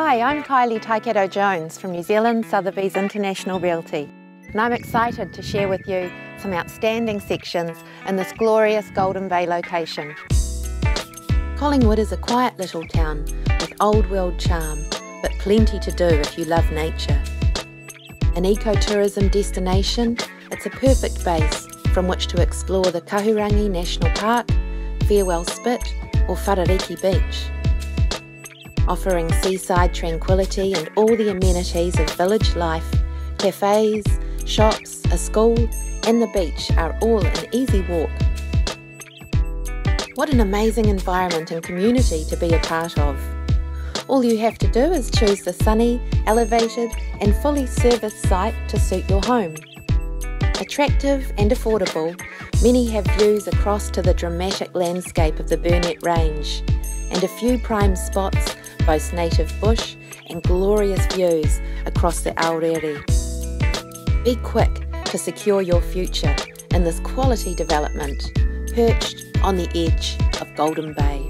Hi, I'm Kylie Taiketo Jones from New Zealand Sotheby's International Realty, and I'm excited to share with you some outstanding sections in this glorious Golden Bay location. Collingwood is a quiet little town with old world charm, but plenty to do if you love nature. An ecotourism destination, it's a perfect base from which to explore the Kahurangi National Park, Farewell Spit, or Wharariki Beach. Offering seaside tranquility and all the amenities of village life, cafes, shops, a school, and the beach are all an easy walk. What an amazing environment and community to be a part of. All you have to do is choose the sunny, elevated, and fully serviced site to suit your home. Attractive and affordable, many have views across to the dramatic landscape of the Burnett Range, and a few prime spots boast native bush and glorious views across the Aorere. Be quick to secure your future in this quality development, perched on the edge of Golden Bay.